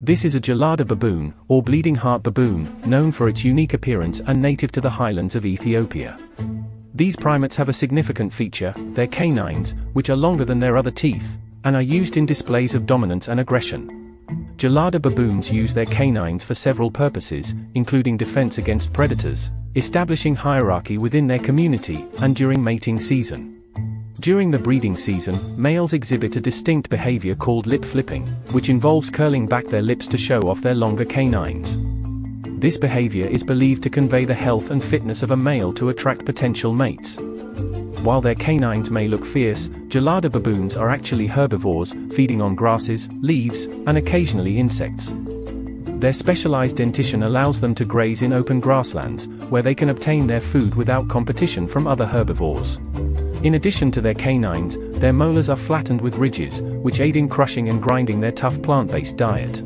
This is a gelada baboon, or bleeding heart baboon, known for its unique appearance and native to the highlands of Ethiopia. These primates have a significant feature, their canines, which are longer than their other teeth, and are used in displays of dominance and aggression. Gelada baboons use their canines for several purposes, including defense against predators, establishing hierarchy within their community, and during mating season. During the breeding season, males exhibit a distinct behavior called lip flipping, which involves curling back their lips to show off their longer canines. This behavior is believed to convey the health and fitness of a male to attract potential mates. While their canines may look fierce, gelada baboons are actually herbivores, feeding on grasses, leaves, and occasionally insects. Their specialized dentition allows them to graze in open grasslands, where they can obtain their food without competition from other herbivores. In addition to their canines, their molars are flattened with ridges, which aid in crushing and grinding their tough plant-based diet.